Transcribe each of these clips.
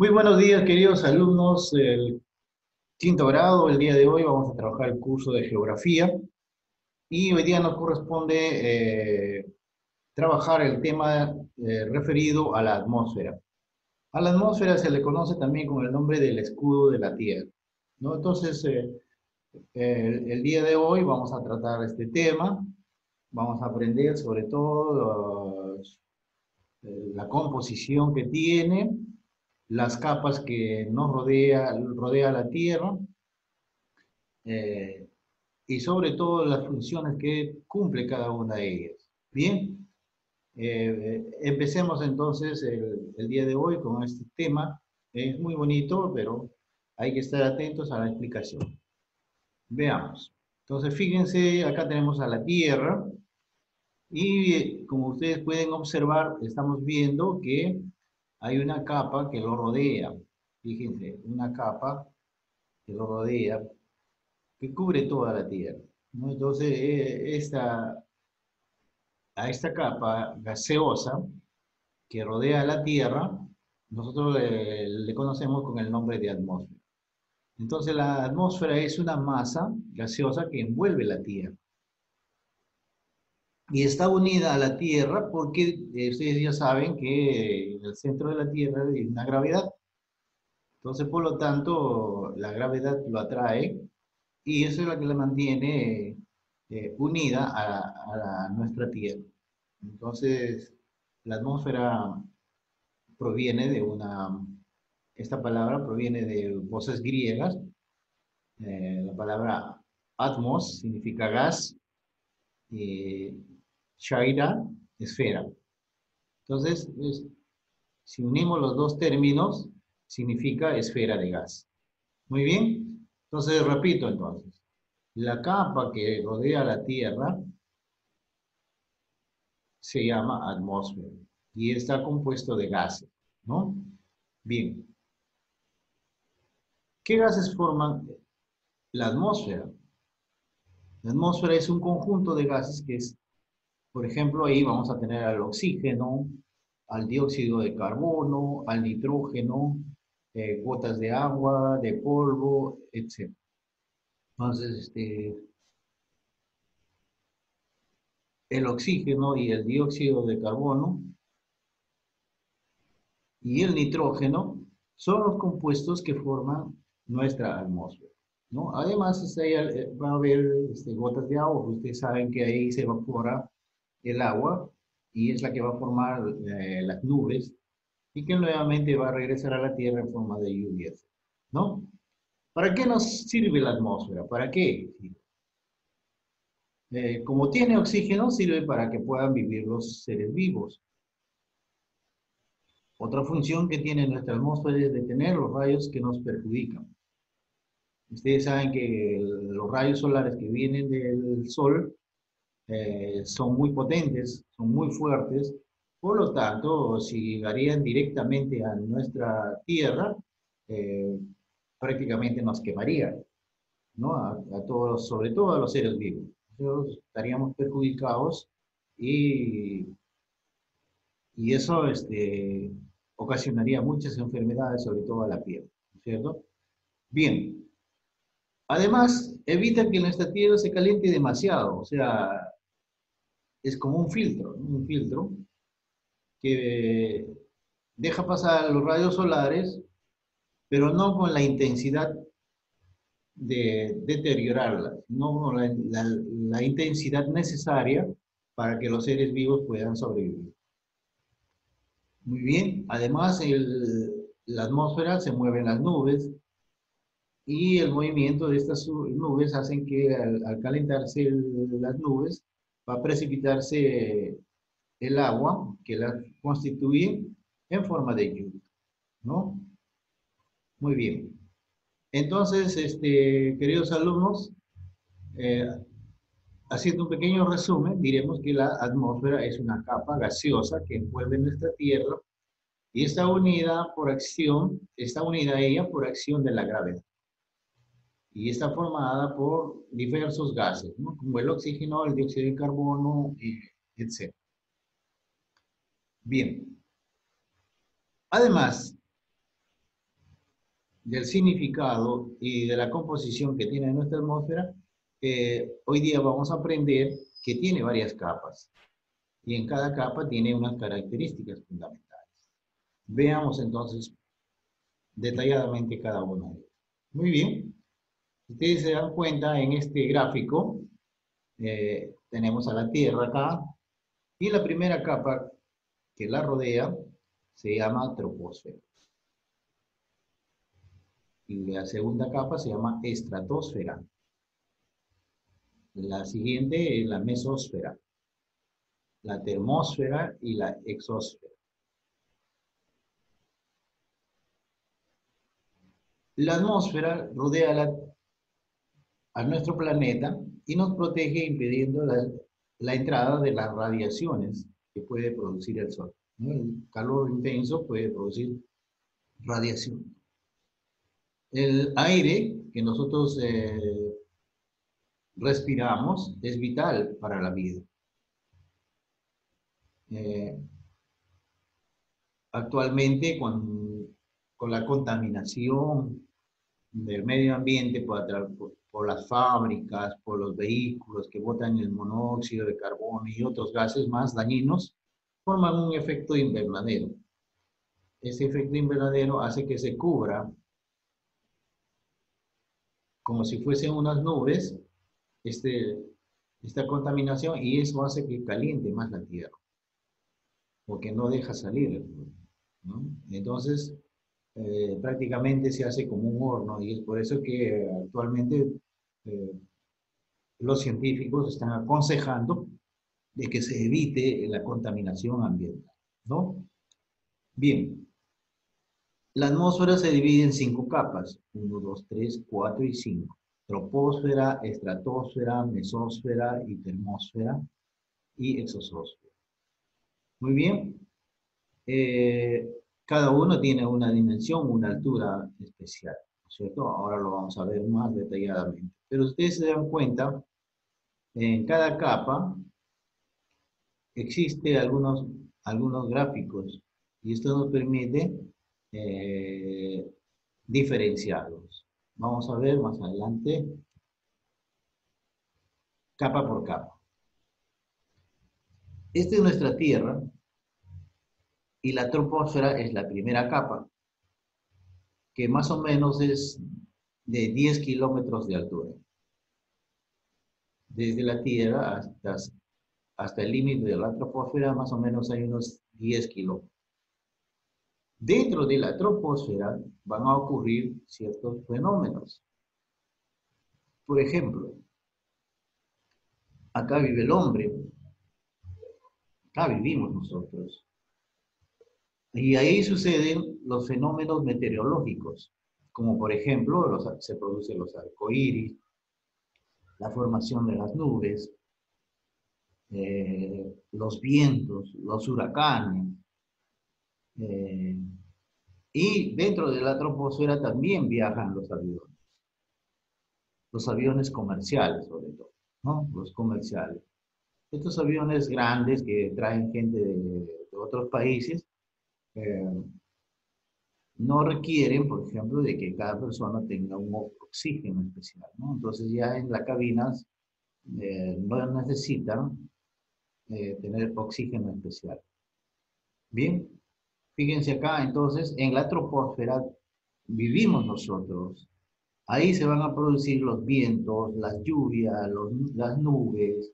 Muy buenos días, queridos alumnos del quinto grado. El día de hoy vamos a trabajar el curso de geografía y hoy día nos corresponde eh, trabajar el tema eh, referido a la atmósfera. A la atmósfera se le conoce también con el nombre del escudo de la Tierra. ¿no? Entonces, eh, el, día de hoy vamos a tratar este tema. Vamos a aprender sobre todo la composición que tiene, las capas que nos rodea, rodea la Tierra eh, y sobre todo las funciones que cumple cada una de ellas. Bien, eh, empecemos entonces el, el, día de hoy con este tema. Es muy bonito, pero hay que estar atentos a la explicación. Veamos. Entonces, fíjense, acá tenemos a la Tierra y como ustedes pueden observar, estamos viendo que hay una capa que lo rodea. Fíjense, una capa que lo rodea, que cubre toda la Tierra. Entonces, eh, esta, a esta capa gaseosa que rodea la Tierra, nosotros le conocemos con el nombre de atmósfera. Entonces, la atmósfera es una masa gaseosa que envuelve la Tierra y está unida a la Tierra porque eh, ustedes ya saben que en el centro de la Tierra hay una gravedad. Entonces, por lo tanto, la gravedad lo atrae y eso es lo que la mantiene eh, unida a, a, nuestra Tierra. Entonces, la atmósfera proviene de una, esta palabra proviene de voces griegas. Eh, la palabra atmos significa gas, y Shaira, esfera. Entonces, si unimos los dos términos, significa esfera de gas. Muy bien. Entonces, repito entonces. La capa que rodea la Tierra se llama atmósfera y está compuesto de gases, ¿no? Bien. ¿Qué gases forman la atmósfera? La atmósfera es un conjunto de gases que es por ejemplo, ahí vamos a tener al oxígeno, al dióxido de carbono, al nitrógeno, eh, gotas de agua, de polvo, etc. Entonces, este, el oxígeno y el dióxido de carbono y el nitrógeno son los compuestos que forman nuestra atmósfera. ¿no? Además, este, va a haber este, gotas de agua, ustedes saben que ahí se evapora el agua y es la que va a formar eh, las nubes y que nuevamente va a regresar a la Tierra en forma de lluvias. ¿No? ¿Para qué nos sirve la atmósfera? ¿Para qué? Eh, como tiene oxígeno, sirve para que puedan vivir los seres vivos. Otra función que tiene nuestra atmósfera es detener los rayos que nos perjudican. Ustedes saben que los rayos solares que vienen del Sol eh, son muy potentes, son muy fuertes, por lo tanto, si llegarían directamente a nuestra Tierra, eh, prácticamente nos quemarían, ¿no? A, todos, sobre todo a los seres vivos. Nosotros estaríamos perjudicados y, y eso este, ocasionaría muchas enfermedades, sobre todo a la piel, ¿cierto? Bien. Además, evita que nuestra Tierra se caliente demasiado, o sea, es como un filtro, un filtro que deja pasar los rayos solares, pero no con la intensidad de deteriorarlas, no con la, intensidad necesaria para que los seres vivos puedan sobrevivir. Muy bien, además la atmósfera se mueve en las nubes y el movimiento de estas nubes hacen que al calentarse las nubes va a precipitarse el agua que la constituye en forma de lluvia, ¿no? Muy bien. Entonces, este, queridos alumnos, eh, haciendo un pequeño resumen, diremos que la atmósfera es una capa gaseosa que envuelve nuestra Tierra y está unida por acción, está unida a ella por acción de la gravedad y está formada por diversos gases, como el oxígeno, el dióxido de carbono, etc. Bien. Además, del significado y de la composición que tiene nuestra atmósfera, eh, hoy día vamos a aprender que tiene varias capas y en cada capa tiene unas características fundamentales. Veamos entonces detalladamente cada una de ellas. Muy bien. Ustedes se dan cuenta en este gráfico, eh, tenemos a la Tierra acá, y la primera capa que la rodea se llama troposfera. Y la segunda capa se llama estratosfera. La siguiente es la mesósfera, la termósfera y la exósfera. La atmósfera rodea a nuestro planeta y nos protege impidiendo la, entrada de las radiaciones que puede producir el Sol. El calor intenso puede producir radiación. El aire que nosotros eh, respiramos es vital para la vida. Eh, actualmente con, con, la contaminación del medio ambiente por, por, las fábricas, por los vehículos que botan el monóxido de carbono y otros gases más dañinos, forman un efecto invernadero. Ese efecto invernadero hace que se cubra como si fuesen unas nubes este, esta contaminación y eso hace que caliente más la tierra, porque no deja salir. ¿no? Entonces, eh, prácticamente se hace como un horno y es por eso que actualmente eh, los científicos están aconsejando de que se evite la contaminación ambiental. ¿no? Bien, la atmósfera se divide en cinco capas, 1, 2, 3, 4 y 5 troposfera, estratosfera, mesósfera y termósfera y exosósfera. Muy bien. Eh, cada uno tiene una dimensión, una altura especial, ¿no es cierto? Ahora lo vamos a ver más detalladamente. Pero ustedes se dan cuenta, en cada capa existe algunos, algunos gráficos y esto nos permite eh, diferenciarlos. Vamos a ver más adelante, capa por capa. Esta es nuestra Tierra y la troposfera es la primera capa, que más o menos es de 10 kilómetros de altura. Desde la Tierra hasta, hasta el límite de la troposfera más o menos hay unos 10 kilómetros. Dentro de la troposfera van a ocurrir ciertos fenómenos. Por ejemplo, acá vive el hombre, acá vivimos nosotros. Y ahí suceden los fenómenos meteorológicos, como por ejemplo se producen los arcoíris, la formación de las nubes, eh, los vientos, los huracanes, eh, y dentro de la troposfera también viajan los aviones. Los aviones comerciales, sobre todo, ¿no? Los comerciales. Estos aviones grandes que traen gente de, otros países, eh, no requieren, por ejemplo, de que cada persona tenga un oxígeno especial, ¿no? Entonces ya en las cabinas eh, no necesitan tener oxígeno especial. Bien, Fíjense acá, entonces, en la troposfera vivimos nosotros. Ahí se van a producir los vientos, las lluvias, las nubes,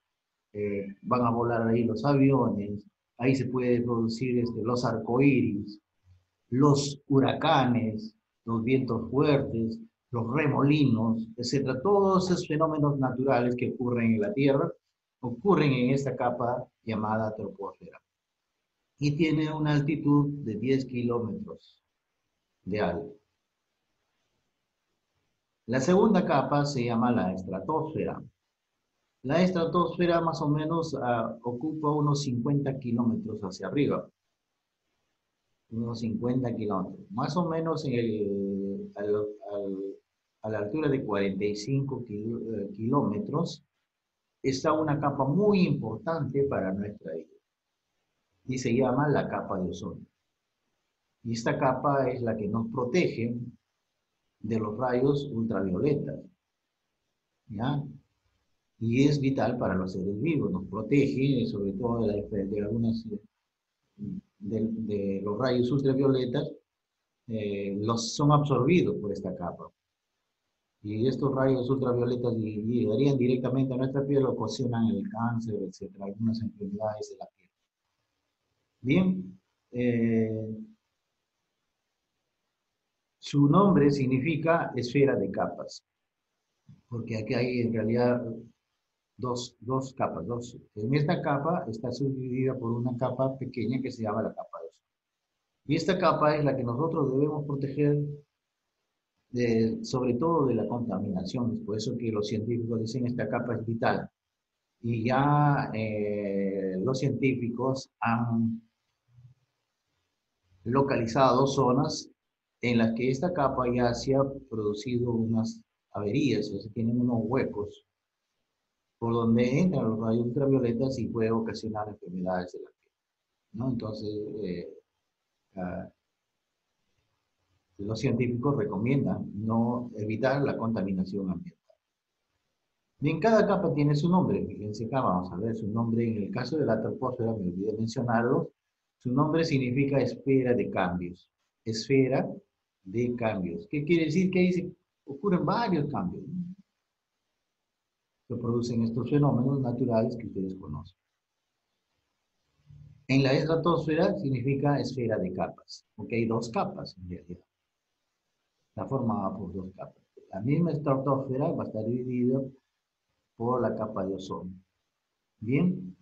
eh, van a volar ahí los aviones, ahí se puede producir este, los arcoíris, los huracanes, los vientos fuertes, los remolinos, etc. Todos esos fenómenos naturales que ocurren en la Tierra ocurren en esta capa llamada troposfera y tiene una altitud de 10 kilómetros de alto. La segunda capa se llama la estratosfera. La estratosfera más o menos ah, ocupa unos 50 kilómetros hacia arriba. Unos 50 kilómetros. Más o menos en el, a la altura de 45 eh, kilómetros está una capa muy importante para nuestra vida y se llama la capa de ozono. Y esta capa es la que nos protege de los rayos ultravioletas. ¿Ya? Y es vital para los seres vivos, nos protege sobre todo de, de algunas de, los rayos ultravioletas, eh, los, son absorbidos por esta capa. Y estos rayos ultravioletas llegarían directamente a nuestra piel, ocasionan el cáncer, etc., algunas enfermedades de la piel. Bien, eh, su nombre significa esfera de capas, porque aquí hay en realidad dos, dos capas. Dos. En esta capa está subdividida por una capa pequeña que se llama la capa de ozono. Y esta capa es la que nosotros debemos proteger sobre todo de la contaminación. Es por eso que los científicos dicen esta capa es vital. Y ya eh, los científicos han localizado zonas en las que esta capa ya se ha producido unas averías, o sea, tienen unos huecos por donde entran los rayos ultravioletas y puede ocasionar enfermedades de la piel. ¿no? Entonces, eh, ah, los científicos recomiendan no evitar la contaminación ambiental. Bien, cada capa tiene su nombre. Fíjense acá, vamos a ver su nombre. En el caso de la troposfera, me olvidé mencionarlo, su nombre significa esfera de cambios. Esfera de cambios. ¿Qué quiere decir? Que ahí ocurren varios cambios que producen estos fenómenos naturales que ustedes conocen. En la estratosfera significa esfera de capas, porque hay dos capas en realidad. Está formada por dos capas. La misma estratosfera va a estar dividida por la capa de ozono. Bien,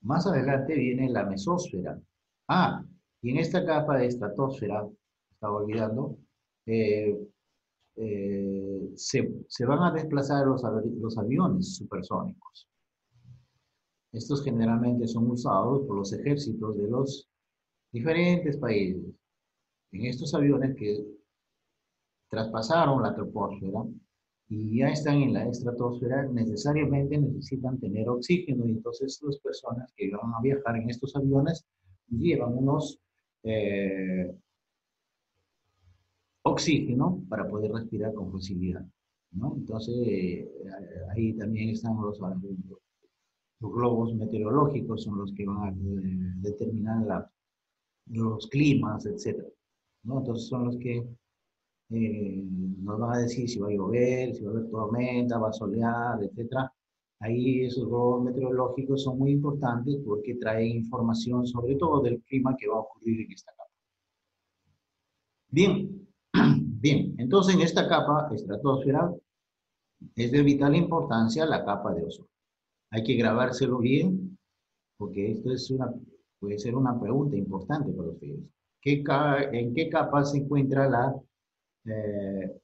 más adelante viene la mesósfera. Ah, y en esta capa de estratosfera, estaba olvidando, eh, eh, se, van a desplazar los, los aviones supersónicos. Estos generalmente son usados por los ejércitos de los diferentes países. En estos aviones que traspasaron la troposfera y ya están en la estratosfera, necesariamente necesitan tener oxígeno y entonces las personas que van a viajar en estos aviones llevan unos eh, oxígeno para poder respirar con facilidad. ¿no? Entonces, eh, ahí también están los, los globos meteorológicos, son los que van a eh, determinar la, los climas, etc. ¿no? Entonces, son los que eh, nos van a decir si va a llover, si va a haber tormenta, va a solear, etc. Ahí esos globos meteorológicos son muy importantes porque traen información sobre todo del clima que va a ocurrir en esta capa. Bien, Bien, entonces en esta capa estratosfera es de vital importancia la capa de ozono. Hay que grabárselo bien, porque esto es una, puede ser una pregunta importante para ustedes. ¿Qué, ¿En qué capa se encuentra la... Eh,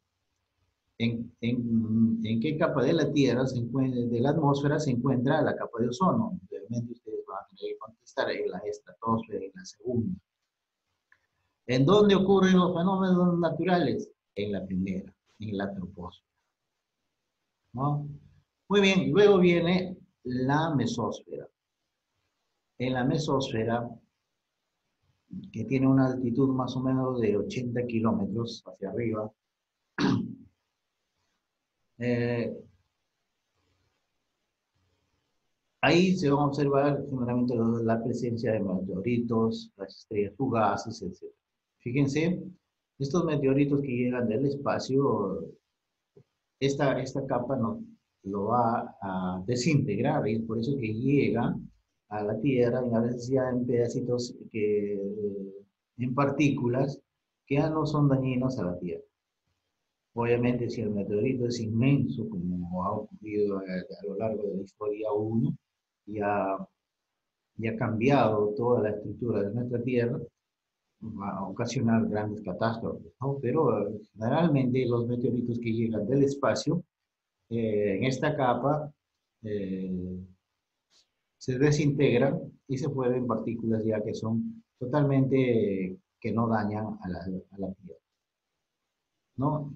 en, en, qué capa de la Tierra, se encuentra, de la atmósfera, se encuentra la capa de ozono? Obviamente ustedes van a tener que contestar en la estratosfera, en la segunda. ¿En dónde ocurren los fenómenos naturales? En la primera, en la troposfera. Muy bien, luego viene la mesósfera. En la mesósfera, que tiene una altitud más o menos de 80 kilómetros hacia arriba, eh, ahí se van a observar generalmente la presencia de meteoritos, las estrellas fugaces, etc. Fíjense, estos meteoritos que llegan del espacio, esta, esta capa no, lo va a desintegrar y es por eso que llega a la Tierra y a veces ya en pedacitos que, en partículas que ya no son dañinos a la Tierra. Obviamente si el meteorito es inmenso, como ha ocurrido a, lo largo de la historia 1, y ha, y ha cambiado toda la estructura de nuestra Tierra, a ocasionar grandes catástrofes, ¿no? Pero eh, generalmente los meteoritos que llegan del espacio, eh, en esta capa, eh, se desintegran y se vuelven partículas ya que son totalmente, que no dañan a la, a la. ¿No?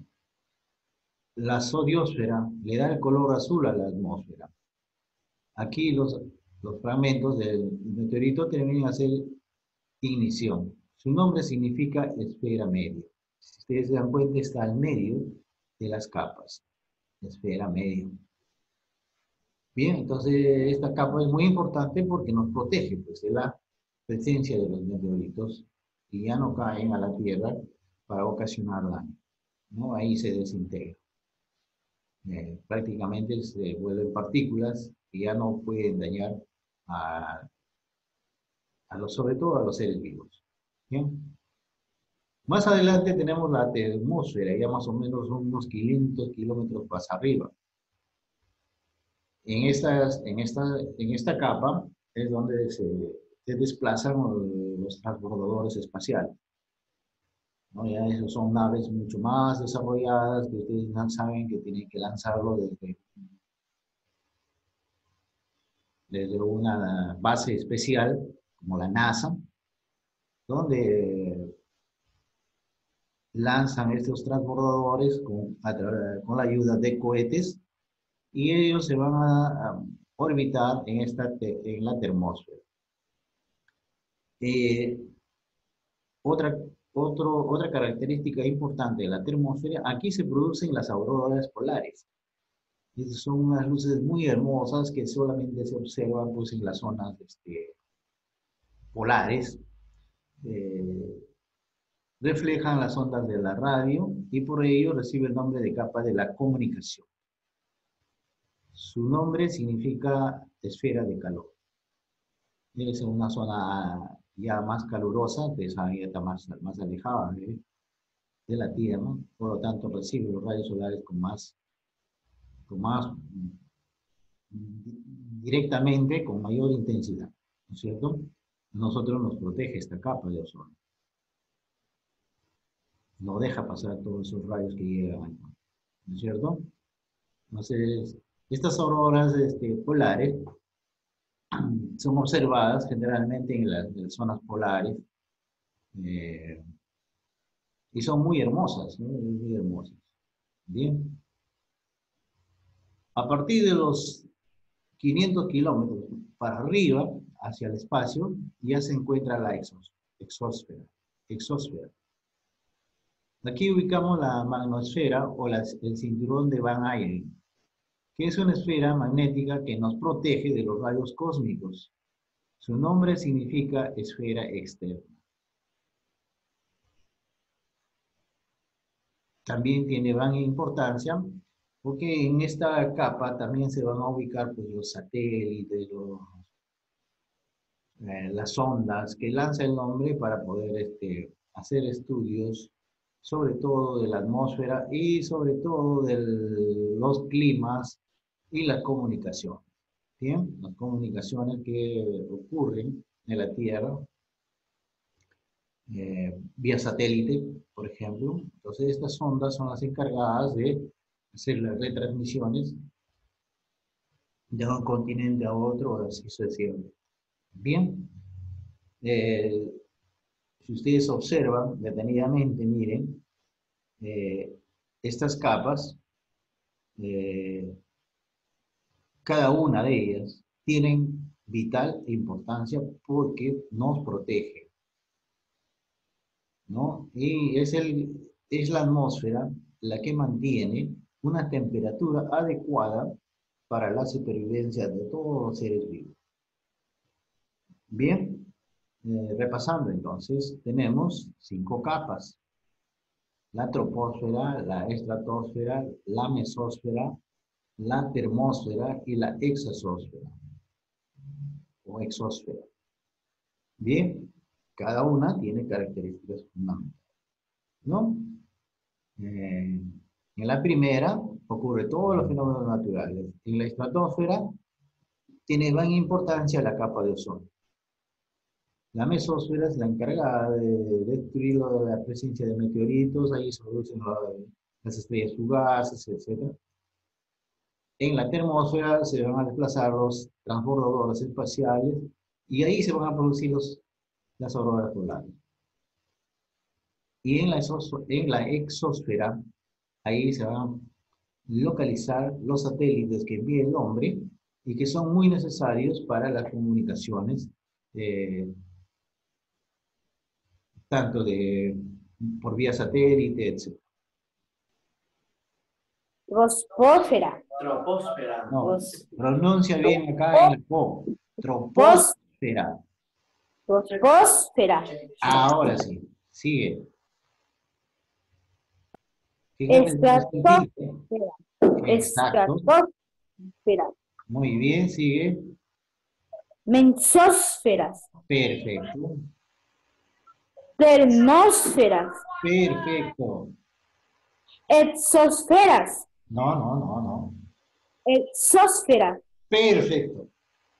La zodiosfera le da el color azul a la atmósfera. Aquí los, los fragmentos del meteorito terminan a ser ignición. Su nombre significa esfera media. Si ustedes se dan cuenta, está al medio de las capas, esfera medio. Bien, entonces esta capa es muy importante porque nos protege pues, de la presencia de los meteoritos y ya no caen a la Tierra para ocasionar daño. ¿no? Ahí se desintegra. Eh, prácticamente se vuelven partículas que ya no pueden dañar a, a los, sobre todo a los seres vivos. ¿Bien? Más adelante tenemos la atmósfera, ya más o menos unos 500 kilómetros más arriba. En, estas, en, esta, en esta capa es donde se, se desplazan los transbordadores espaciales. ¿no? Ya esos son naves mucho más desarrolladas que ustedes saben que tienen que lanzarlo desde, desde una base especial como la NASA, donde lanzan estos transbordadores con, con la ayuda de cohetes y ellos se van a, orbitar en, esta, en la termósfera. Eh, otra, otra característica importante de la termósfera, aquí se producen las auroras polares. Son unas luces muy hermosas que solamente se observan pues, en las zonas este, polares. Eh, reflejan las ondas de la radio y por ello recibe el nombre de capa de la comunicación. Su nombre significa esfera de calor. Es una zona ya más calurosa, que esa está más, más alejada de, la Tierra, por lo tanto recibe los rayos solares con más, con más directamente, con mayor intensidad, ¿no es cierto? Nosotros nos protege esta capa de ozono. No deja pasar todos esos rayos que llegan, ¿no es cierto? Entonces, estas auroras este, polares son observadas generalmente en las, zonas polares eh, y son muy hermosas, muy hermosas. Bien. A partir de los 500 kilómetros para arriba, hacia el espacio, ya se encuentra la exósfera. exósfera. Aquí ubicamos la magnosfera o el cinturón de Van Allen que es una esfera magnética que nos protege de los rayos cósmicos. Su nombre significa esfera externa. También tiene gran importancia porque en esta capa también se van a ubicar pues, los satélites, eh, las ondas que lanza el nombre para poder este, hacer estudios sobre todo de la atmósfera y sobre todo de los climas y la comunicación. ¿Bien? Las comunicaciones que ocurren en la Tierra eh, vía satélite, por ejemplo. Entonces, estas ondas son las encargadas de hacer las retransmisiones de un continente a otro, así sucesivamente. Bien, eh, si ustedes observan detenidamente, miren, eh, estas capas cada una de ellas tienen vital importancia porque nos protege. ¿no? Y es, el, es la atmósfera la que mantiene una temperatura adecuada para la supervivencia de todos los seres vivos. Bien, eh, repasando entonces, tenemos cinco capas. La troposfera, la estratosfera, la mesósfera, la termósfera y la exosfera o exosfera. Bien, cada una tiene características fundamentales. ¿No? Eh, en la primera ocurre todos los fenómenos naturales. En la estratosfera tiene gran importancia la capa de ozono. La mesósfera es la encargada de destruir la presencia de meteoritos, ahí se producen las estrellas fugaces, etc. En la termósfera se van a desplazar los transbordadores espaciales y ahí se van a producir los, las auroras polares. Y en la, en la exosfera, ahí se van a localizar los satélites que envía el hombre y que son muy necesarios para las comunicaciones, eh, tanto de por vía satélite, etc. Troposfera. Troposfera. No, pronuncia bien acá en el po. Troposfera. Troposfera. Ahora sí, sigue. Estratosfera. Estratosfera. Muy bien, sigue. Mesósferas. Perfecto. Termósferas. Perfecto. Exosferas. No, no, no, no. Exósfera. Perfecto.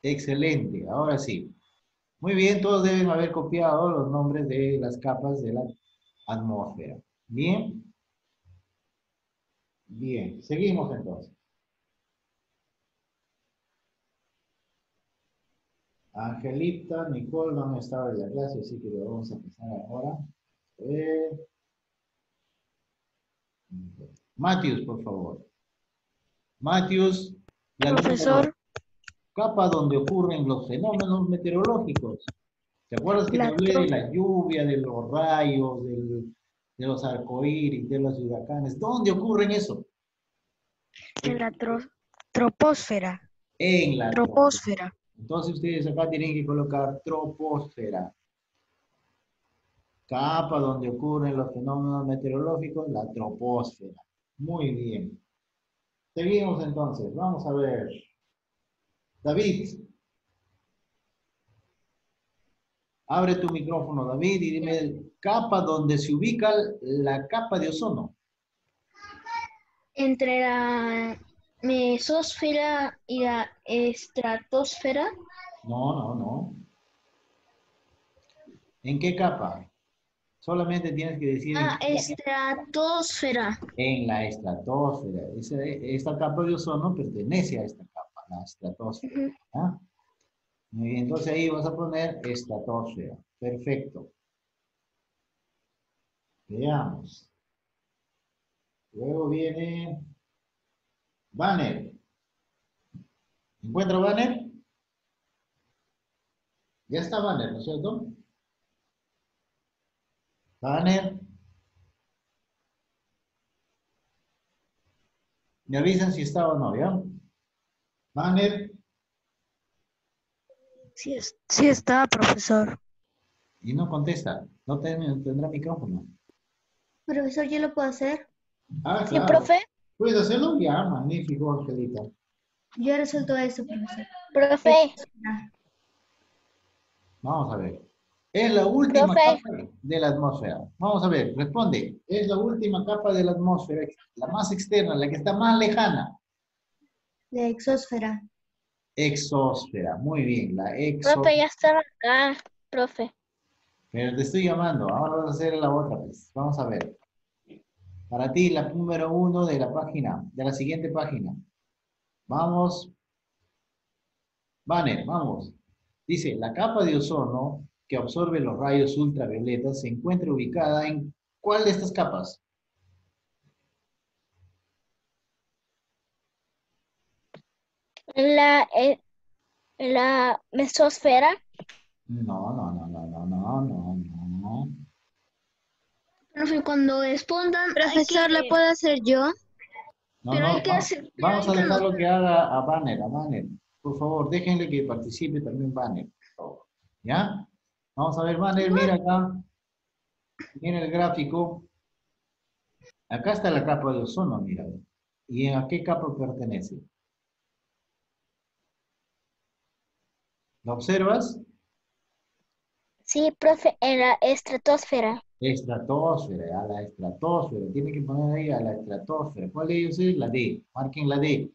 Excelente. Ahora sí. Muy bien, todos deben haber copiado los nombres de las capas de la atmósfera. Bien. Bien. Seguimos entonces. Angelita, Nicole no han estado en la clase, así que lo vamos a empezar ahora. Ver. Matius, por favor. Matius. Profesor. Capa donde ocurren los fenómenos meteorológicos. ¿Te acuerdas que te La hablé de la lluvia, de los rayos, del- de los arcoíris, de los huracanes? ¿Dónde ocurren eso? En la tro- troposfera. En la Troposfera. Entonces ustedes acá tienen que colocar troposfera. Capa donde ocurren los fenómenos meteorológicos, la troposfera. Muy bien. Seguimos entonces. Vamos a ver. David. Abre tu micrófono, David, y dime capa donde se ubica la capa de ozono. Entre la mesósfera y la estratosfera, No, no, no. ¿En qué capa? Solamente tienes que decir en ah, qué- estratosfera, en la estratosfera. Esa- esta capa de ozono pertenece a esta capa, la estratosfera. ¿ah? Muy bien, entonces ahí vas a poner estratosfera. Perfecto. Veamos. Luego viene Banner. ¿Encuentra Banner? Ya está Banner, ¿no es cierto? Banner. Me avisan si está o no, ¿ya? Banner. Sí, sí está, profesor. Y no contesta. No ten- tendrá micrófono. Profesor, ¿yo lo puedo hacer? Ah, Sí, claro. profe. ¿Puedes hacerlo? Ya, magnífico, Angelita. Yo resuelto eso, profesor. Profe. Vamos a ver. Es la última Profe. capa de la atmósfera. Vamos a ver, responde. Es la última capa de la atmósfera, la más externa, la que está más lejana. La exósfera. Exósfera. Muy bien, la exósfera. Profe, ya está acá, profe. Pero te estoy llamando. Ahora vas a hacer la otra vez. Vamos a ver. Para ti, la número uno de la página, de la siguiente página. Vamos. Banner, vamos. Dice, la capa de ozono que absorbe los rayos ultravioletas se encuentra ubicada en ¿cuál de estas capas? La, eh, la mesosfera. No, no, no, no, no, no, no, no. Profe, cuando respondan. Profesor, ¿le puedo hacer yo? No, Pero no, hay que va- hacer- pero vamos a hay que dejarlo anotar. que haga a Banner, a Banner. Por favor, déjenle que participe también Banner. ¿Ya? Vamos a ver, Banner, mira acá. Mira el gráfico. Acá está la capa de ozono, mira. ¿Y a qué capa pertenece? ¿Lo observas? Sí, profe, en la estratosfera. Estratosfera, a la estratosfera. Tiene que poner ahí a la estratosfera. ¿Cuál de ellos es? La D. Marquen la D.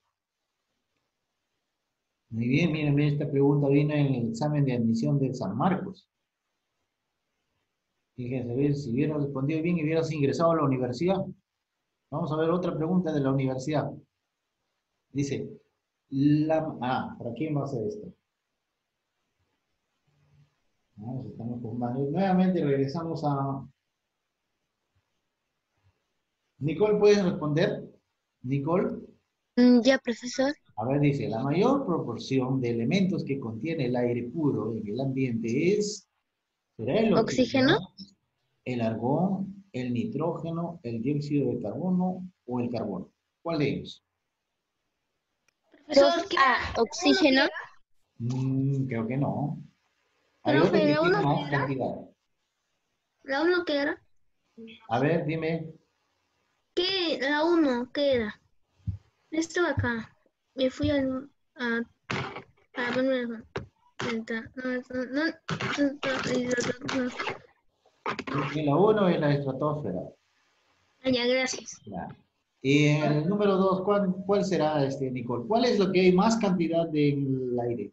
Muy bien, miren, esta pregunta vino en el examen de admisión de San Marcos. Fíjense, a si hubieras respondido bien y hubieras ingresado a la universidad. Vamos a ver otra pregunta de la universidad. Dice, la, ah, ¿para quién va a ser esto? Vamos, estamos con. Nuevamente regresamos a... Nicole, ¿puedes responder? Nicole. Mm, Ya, profesor. A ver, dice, la mayor proporción de elementos que contiene el aire puro en el ambiente es... ¿Será el ¿Oxígeno? el argón, el nitrógeno, el dióxido de carbono o el carbono? ¿Cuál de ellos? Profesor, ¿qué- Oxígeno. Mm, creo que no. Hay Profe, que ¿de tiene uno que era? ¿La uno qué era? A ver, dime. ¿Qué? ¿La uno qué era? Estaba acá. Me fui al- a... a ponerme la-. Y la 1 es la estratosfera. Ah, ya, gracias. Ya. Y el número 2, ¿cuál, cuál será, este, Nicole? ¿Cuál es lo que hay más cantidad del aire?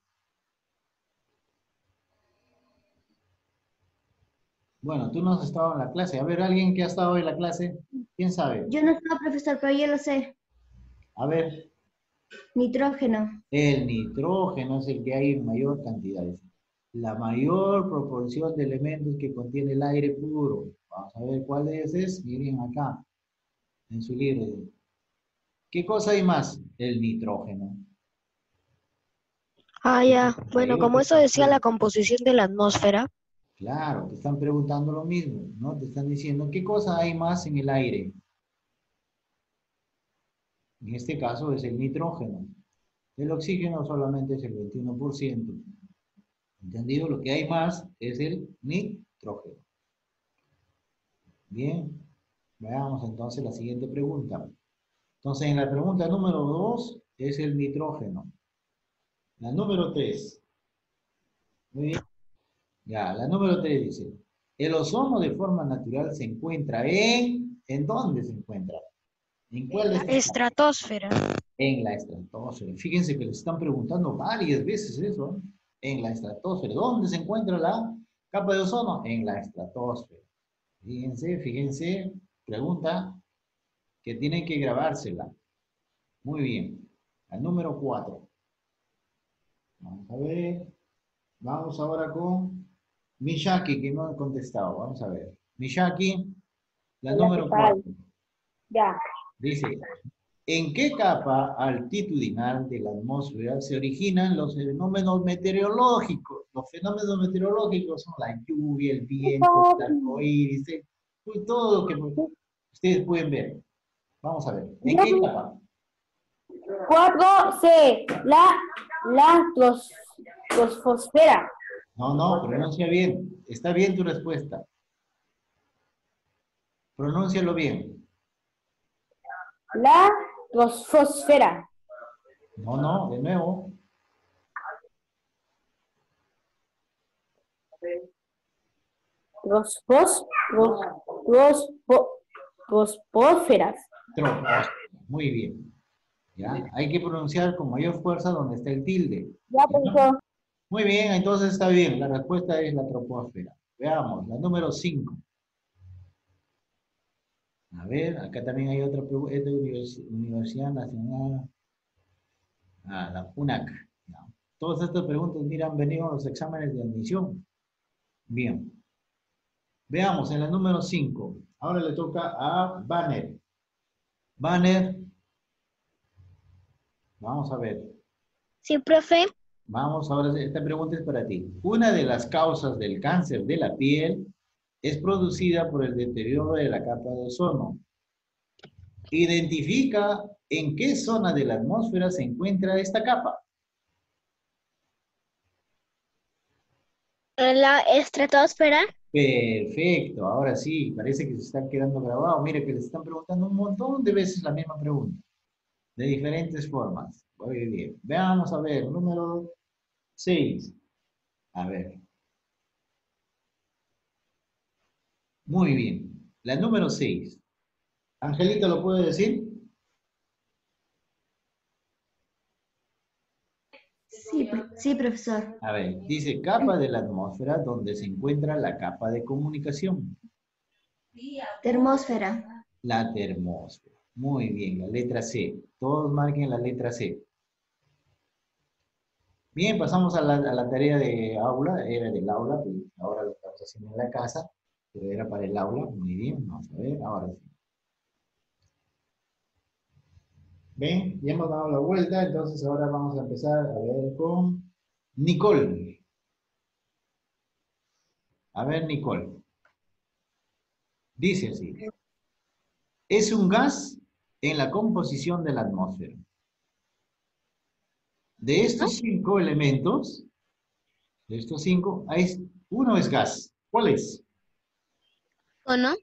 Bueno, tú no has estado en la clase. A ver, ¿alguien que ha estado en la clase? ¿Quién sabe? Yo no soy profesor, pero yo lo sé. A ver, Nitrógeno. el nitrógeno es el que hay en mayor cantidad. La mayor proporción de elementos que contiene el aire puro. Vamos a ver cuál es. es. Miren acá, en su libro. ¿Qué cosa hay más? El nitrógeno. Ah, ya. Bueno, como eso decía la composición de la atmósfera. Claro, te están preguntando lo mismo, ¿no? Te están diciendo, ¿qué cosa hay más en el aire? En este caso es el nitrógeno. El oxígeno solamente es el 21%. ¿Entendido? Lo que hay más es el nitrógeno. Bien, veamos entonces la siguiente pregunta. Entonces, en la pregunta número 2 es el nitrógeno. La número 3. Muy bien. Ya, la número 3 dice, el ozono de forma natural se encuentra en... ¿En dónde se encuentra? ¿En cuál de estas? Estratosfera. En la estratosfera. Fíjense que les están preguntando varias veces eso. ¿eh? En la estratosfera. ¿Dónde se encuentra la capa de ozono? En la estratosfera. Fíjense, fíjense, pregunta que tienen que grabársela. Muy bien. Al número 4. Vamos a ver. Vamos ahora con Mishaki, que no ha contestado. Vamos a ver. Mishaki, la Hola, número ¿qué tal? 4. Ya. Dice, ¿en qué capa altitudinal de la atmósfera se originan los fenómenos meteorológicos? Los fenómenos meteorológicos son la lluvia, el viento, el arcoíris, eh, uy, todo lo que ustedes pueden ver. Vamos a ver, ¿en qué capa? 4C. La, la tros- trosfosfera. No, no, pronuncia bien. Está bien tu respuesta. Pronúncialo bien. La trosfosfera. No, no, de nuevo. Trosfos, tros, trosfo- troposferas. Troposfera. Muy bien. ¿Ya? Hay que pronunciar con mayor fuerza donde está el tilde. Ya pensó. Muy bien, entonces está bien. La respuesta es la troposfera. Veamos, la número 5. A ver, acá también hay otra pregunta. Es de Univers- Universidad Nacional. Ah, la UNAC. Ya. Todas estas preguntas, mira, han venido en los exámenes de admisión. Bien. Veamos, en la número 5. Ahora le toca a Banner. Banner. Vamos a ver. Sí, profe. Vamos, ahora esta pregunta es para ti. Una de las causas del cáncer de la piel es producida por el deterioro de la capa de ozono. Identifica en qué zona de la atmósfera se encuentra esta capa. La estratosfera. Perfecto, ahora sí, parece que se está quedando grabado. Mire que les están preguntando un montón de veces la misma pregunta, de diferentes formas. Muy bien, veamos a ver, número 6. A ver. Muy bien, la número 6. Angelita, ¿lo puede decir? Sí, sí, profesor. A ver, dice capa de la atmósfera donde se encuentra la capa de comunicación. Termósfera. La termósfera. Muy bien, la letra C. Todos marquen la letra C. Bien, pasamos a la, tarea de aula. Era del aula, pero ahora lo estamos haciendo en la casa, pero era para el aula. Muy bien, vamos a ver, ahora sí. Ven, ya hemos dado la vuelta, entonces ahora vamos a empezar a ver con Nicole. A ver, Nicole. Dice así. Es un gas en la composición de la atmósfera. De estos cinco elementos, de estos cinco, hay, uno es gas. ¿Cuál es? ¿O no?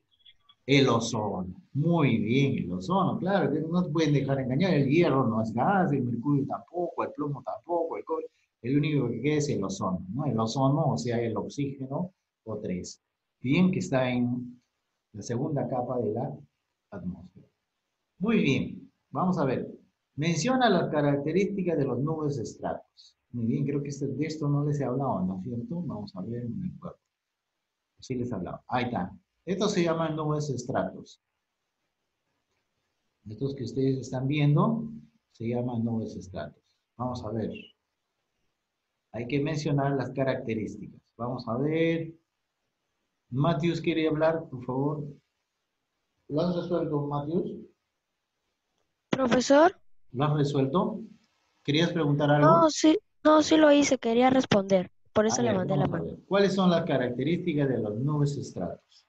El ozono. Muy bien, el ozono, claro, no se pueden dejar engañar. El hierro no es gas, el mercurio tampoco, el plomo tampoco, el cobre. El único que queda es el ozono, ¿no? El ozono, o sea, el oxígeno o tres. Bien, que está en la segunda capa de la atmósfera. Muy bien, vamos a ver. Menciona las características de los nubes estratos. Muy bien, creo que este- de esto no les he hablado, ¿no es cierto? Vamos a ver en el cuerpo. Sí les he hablado. Ahí está. Estos se llaman nubes estratos. Estos que ustedes están viendo se llaman nubes estratos. Vamos a ver. Hay que mencionar las características. Vamos a ver. Matthews quiere hablar, por favor. ¿Lo has resuelto, Matthews? Profesor, ¿Lo has resuelto? ¿Querías preguntar algo? no, sí, no, sí lo hice, quería responder. Por eso A ver, levanté la vamos a mano. ¿Cuáles son las características de las nubes estratos?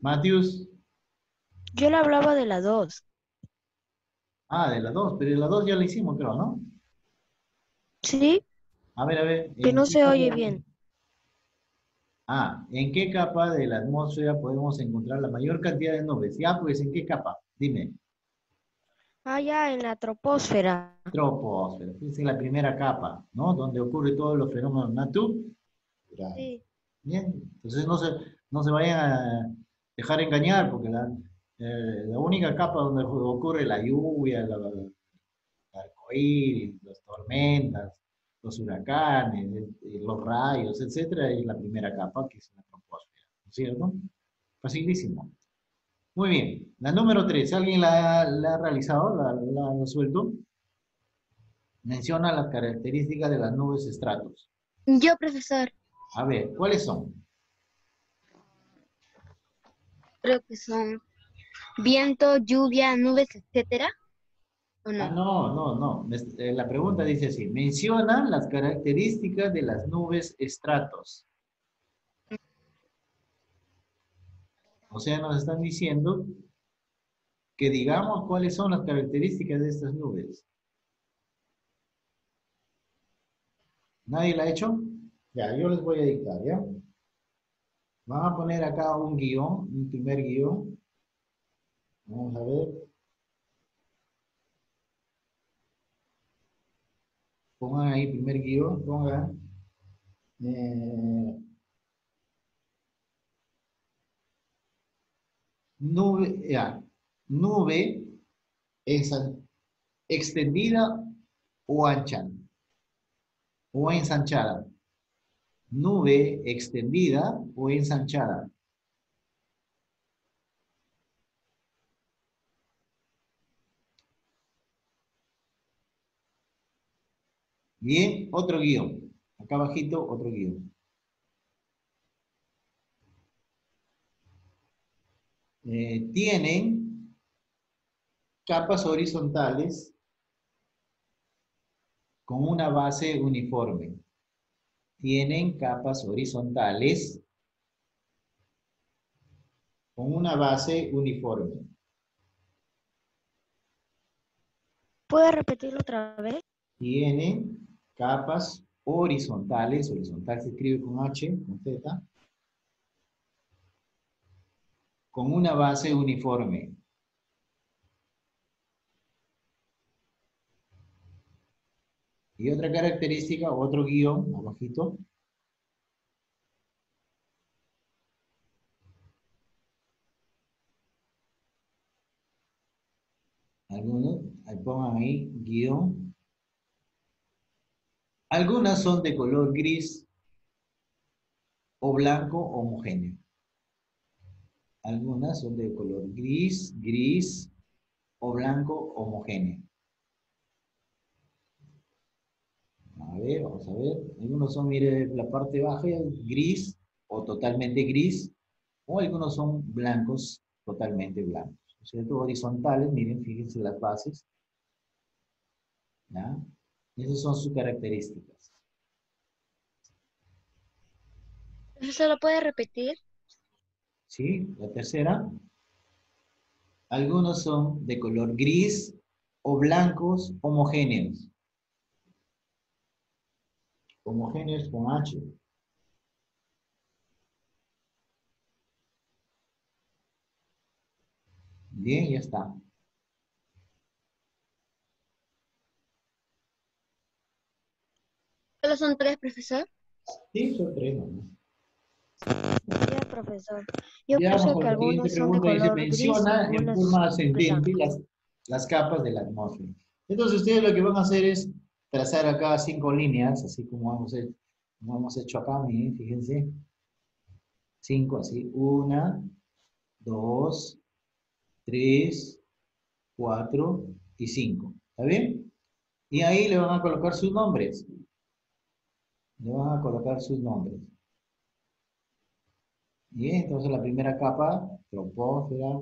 Matthews. Yo le hablaba de la 2. Ah, de las dos, pero de las dos ya la hicimos, creo, ¿no? ¿Sí? A ver, a ver. Que ¿en no se oye bien. Ah, ¿en qué capa de la atmósfera podemos encontrar la mayor cantidad de nubes? Ya, pues, ¿en qué capa? Dime. Ah, ya, en la troposfera. Troposfera. Es la primera capa, ¿no? Donde ocurre todos los fenómenos naturales. Sí. Bien, entonces no se, no se vayan a dejar engañar, porque la, eh, la única capa donde ocurre la lluvia, la, la arcoíris, las tormentas, los huracanes, eh, los rayos, etcétera, es la primera capa, que es la troposfera, ¿no es cierto? Facilísimo. Muy bien, la número 3, ¿alguien la, la ha realizado? ¿La, la ha resuelto? Menciona las características de las nubes estratos. Yo, profesor, A ver, ¿cuáles son? creo que son viento, lluvia, nubes, etcétera. ¿O Ah, no? no, no, no. Eh, La pregunta dice así. Menciona las características de las nubes estratos. O sea, nos están diciendo que digamos cuáles son las características de estas nubes. ¿Nadie la ha hecho? Ya, yo les voy a dictar, ¿ya? Vamos a poner acá un guion, un primer guion. Vamos a ver. Pongan ahí primer guion, pongan. eh, nube, ya, nube ensan- extendida o ancha o ensanchada. Nube extendida o ensanchada. Bien, otro guion. Acá abajito, otro guion. Eh, tienen capas horizontales con una base uniforme. Tienen capas horizontales con una base uniforme. ¿Puede repetirlo otra vez? Tienen capas horizontales, horizontal se escribe con H, con Z, con una base uniforme. Y otra característica, otro guion, abajito. Algunos, ahí pongan ahí, guion. Algunas son de color gris o blanco homogéneo. Algunas son de color gris, gris o blanco homogéneo. A ver, vamos a ver. Algunos son, mire, la parte baja gris o totalmente gris, o algunos son blancos, totalmente blancos. ¿no es cierto? Horizontales, miren, fíjense las bases. ¿Ya? Esas son sus características. Profesor, ¿lo puede repetir? ¿Sí? La tercera. Algunos son de color gris o blancos homogéneos. Homogéneos con H. Bien, ya está. ¿Solo son tres, profesor? Sí, son tres nomás. Ya, profesor. Yo Ya vamos que algunos siguiente son de color gris menciona en algunos forma ascendente las, las capas de la atmósfera. Entonces, ustedes lo que van a hacer es trazar acá cinco líneas, así como hemos hecho, como hemos hecho acá, miren, fíjense. Cinco, así. Una, dos, tres, cuatro y cinco. ¿Está bien? Y ahí le van a colocar sus nombres. Le van a colocar sus nombres. Bien, entonces la primera capa, troposfera.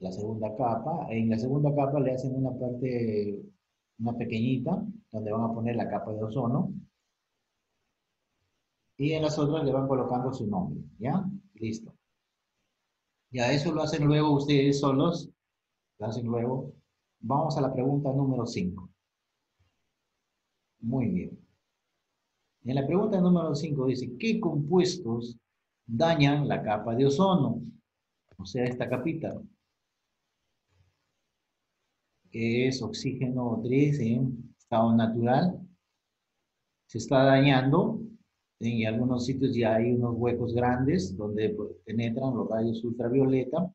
La segunda capa. En la segunda capa le hacen una parte, una pequeñita, donde van a poner la capa de ozono. Y en las otras le van colocando su nombre. ¿Ya? Listo. Ya eso lo hacen luego ustedes solos. Lo hacen luego. Vamos a la pregunta número 5. Muy bien. En la pregunta número 5 dice, ¿qué compuestos dañan la capa de ozono? O sea, esta capita. Que es oxígeno 3 en estado natural. Se está dañando. En algunos sitios ya hay unos huecos grandes donde penetran los rayos ultravioleta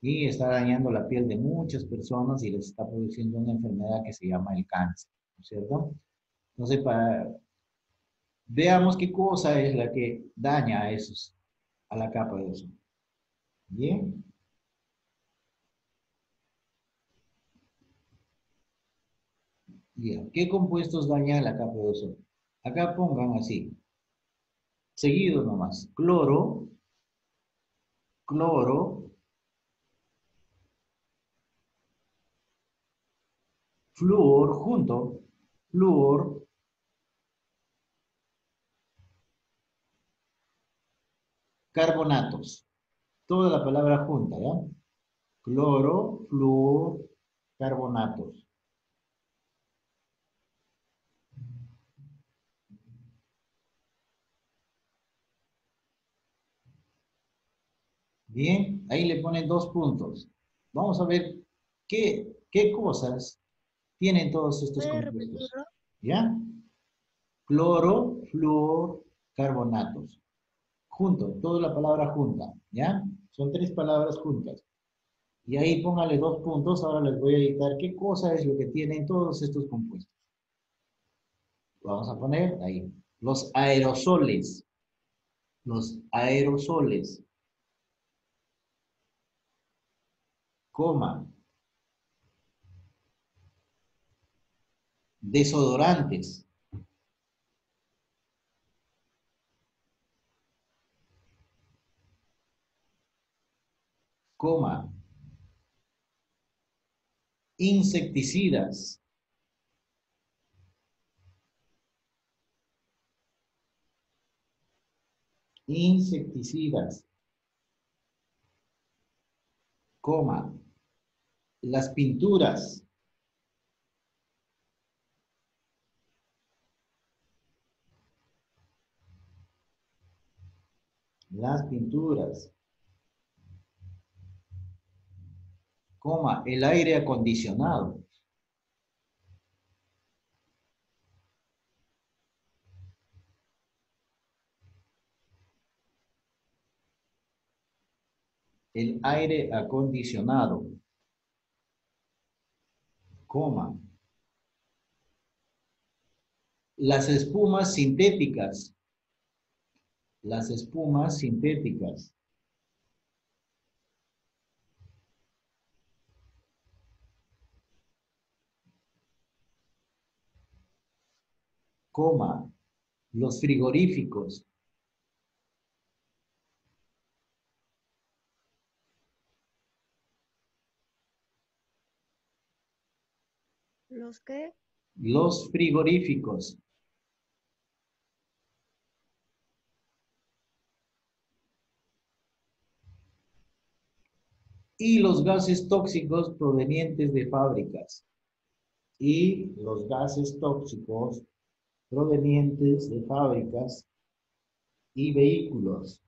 y está dañando la piel de muchas personas y les está produciendo una enfermedad que se llama el cáncer, ¿no es cierto? Entonces, para, veamos qué cosa es la que daña a esos, a la capa de ozono. Bien. Bien, ¿qué compuestos dañan la capa de ozono? Acá pongan así, seguido nomás, cloro, cloro, flúor junto, flúor, carbonatos. Toda la palabra junta, ¿ya? Cloro, flúor, carbonatos. Bien, ahí le ponen dos puntos. Vamos a ver qué, qué cosas tienen todos estos ¿Puede compuestos. ¿Ya? Cloro, flúor, carbonatos. Junto, toda la palabra junta, ¿ya? Son tres palabras juntas. Y ahí póngale dos puntos, ahora les voy a dictar qué cosa es lo que tienen todos estos compuestos. Vamos a poner ahí. Los aerosoles. Los aerosoles. Coma. Desodorantes. Coma. Insecticidas. Insecticidas. Coma. Las pinturas. Las pinturas. Coma. El aire acondicionado. El aire acondicionado. Coma. Las espumas sintéticas. Las espumas sintéticas. los frigoríficos. ¿Los qué? Los frigoríficos. y los gases tóxicos provenientes de fábricas. Y los gases tóxicos provenientes de fábricas y vehículos.